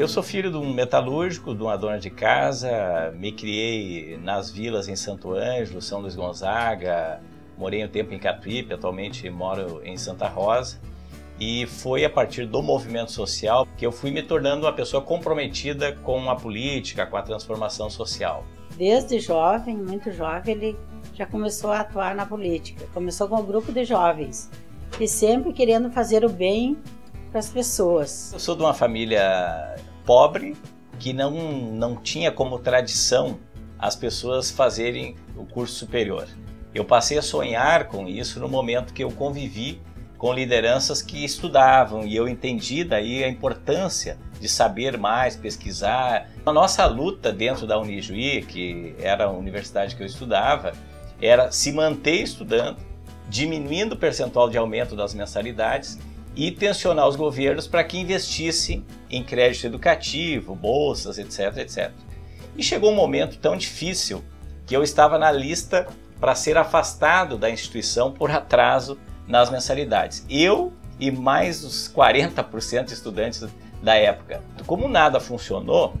Eu sou filho de um metalúrgico, de uma dona de casa, me criei nas vilas em Santo Ângelo, São Luís Gonzaga, morei um tempo em Catuípe, atualmente moro em Santa Rosa. E foi a partir do movimento social que eu fui me tornando uma pessoa comprometida com a política, com a transformação social. Desde jovem, muito jovem, ele já começou a atuar na política. Começou com um grupo de jovens e sempre querendo fazer o bem para as pessoas. Eu sou de uma família pobre que não, não tinha como tradição as pessoas fazerem o curso superior. Eu passei a sonhar com isso no momento que eu convivi com lideranças que estudavam e eu entendi daí a importância de saber mais, pesquisar. A nossa luta dentro da Unijuí, que era a universidade que eu estudava, era se manter estudando, diminuindo o percentual de aumento das mensalidades e tensionar os governos para que investissem em crédito educativo, bolsas, etc, etc. E chegou um momento tão difícil que eu estava na lista para ser afastado da instituição por atraso nas mensalidades. Eu e mais os 40% de estudantes da época. Como nada funcionou,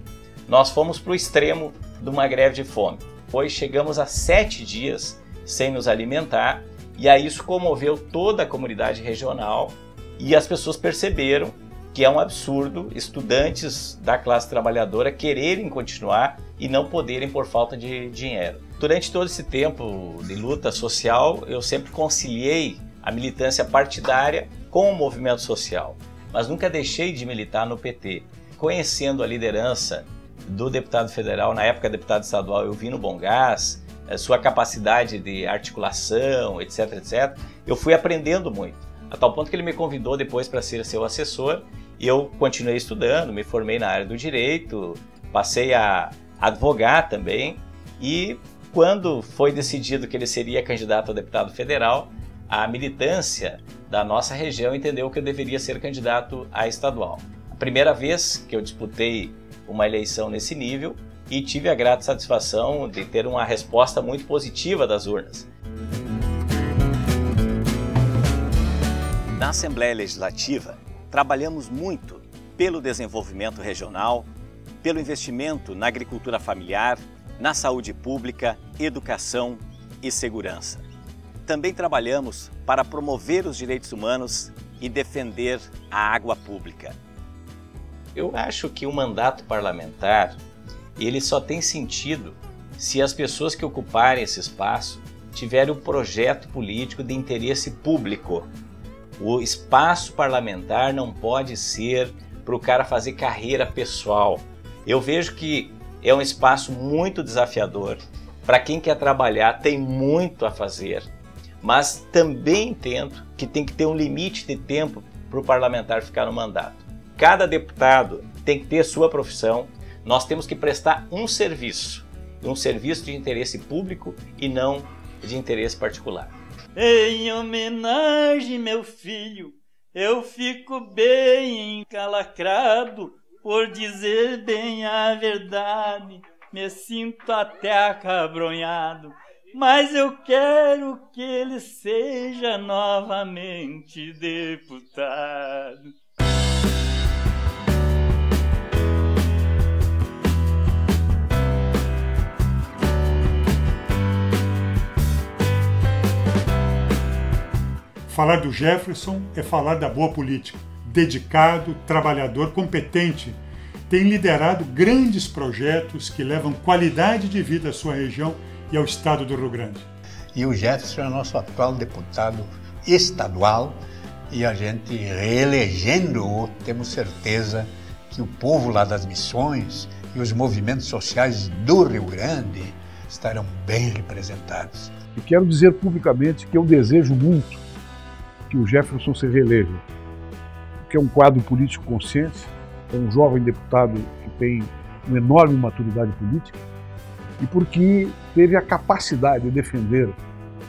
nós fomos para o extremo de uma greve de fome. Pois chegamos a sete dias sem nos alimentar e aí isso comoveu toda a comunidade regional e as pessoas perceberam que é um absurdo estudantes da classe trabalhadora quererem continuar e não poderem por falta de dinheiro. Durante todo esse tempo de luta social, eu sempre conciliei a militância partidária com o movimento social, mas nunca deixei de militar no PT. Conhecendo a liderança do deputado federal, na época deputado estadual Elvino Bongás, sua capacidade de articulação, etc, etc, eu fui aprendendo muito. A tal ponto que ele me convidou depois para ser seu assessor e eu continuei estudando, me formei na área do direito, passei a advogar também e quando foi decidido que ele seria candidato a deputado federal, a militância da nossa região entendeu que eu deveria ser candidato a estadual. A primeira vez que eu disputei uma eleição nesse nível e tive a grata satisfação de ter uma resposta muito positiva das urnas. Na Assembleia Legislativa, trabalhamos muito pelo desenvolvimento regional, pelo investimento na agricultura familiar, na saúde pública, educação e segurança também trabalhamos para promover os direitos humanos e defender a água pública. Eu acho que o mandato parlamentar ele só tem sentido se as pessoas que ocuparem esse espaço tiverem um projeto político de interesse público. O espaço parlamentar não pode ser para o cara fazer carreira pessoal. Eu vejo que é um espaço muito desafiador. Para quem quer trabalhar, tem muito a fazer mas também entendo que tem que ter um limite de tempo para o parlamentar ficar no mandato. Cada deputado tem que ter sua profissão, nós temos que prestar um serviço, um serviço de interesse público e não de interesse particular. Em homenagem, meu filho, eu fico bem encalacrado por dizer bem a verdade, me sinto até acabronhado mas eu quero que ele seja novamente deputado. Falar do Jefferson é falar da boa política. Dedicado, trabalhador, competente, tem liderado grandes projetos que levam qualidade de vida à sua região e ao Estado do Rio Grande. E o Jefferson é nosso atual deputado estadual e a gente reelegendo-o, temos certeza que o povo lá das missões e os movimentos sociais do Rio Grande estarão bem representados. E quero dizer publicamente que eu desejo muito que o Jefferson se reeleja, porque é um quadro político consciente, é um jovem deputado que tem uma enorme maturidade política e porque teve a capacidade de defender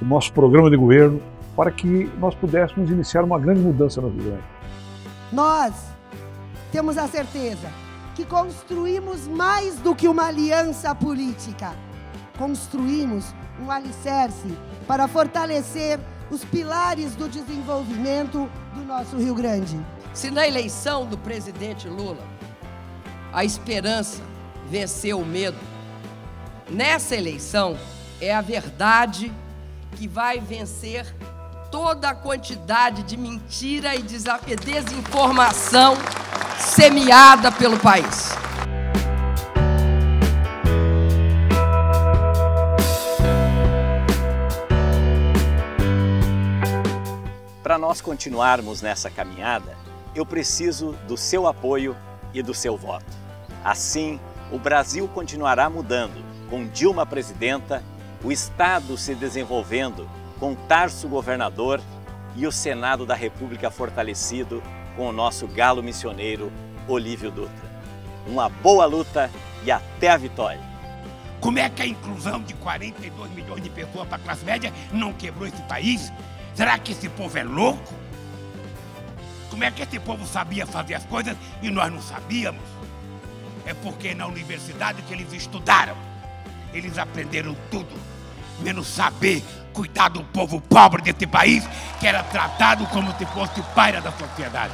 o nosso programa de governo para que nós pudéssemos iniciar uma grande mudança na Rio Nós temos a certeza que construímos mais do que uma aliança política. Construímos um alicerce para fortalecer os pilares do desenvolvimento do nosso Rio Grande. Se na eleição do presidente Lula a esperança venceu o medo. Nessa eleição, é a verdade que vai vencer toda a quantidade de mentira e desinformação semeada pelo país. Para nós continuarmos nessa caminhada, eu preciso do seu apoio e do seu voto. Assim, o Brasil continuará mudando, com Dilma presidenta, o Estado se desenvolvendo, com Tarso governador e o Senado da República fortalecido com o nosso galo missioneiro Olívio Dutra. Uma boa luta e até a vitória! Como é que a inclusão de 42 milhões de pessoas para a classe média não quebrou esse país? Será que esse povo é louco? Como é que esse povo sabia fazer as coisas e nós não sabíamos? É porque na universidade que eles estudaram, eles aprenderam tudo, menos saber cuidar do povo pobre desse país, que era tratado como se fosse paira da sociedade.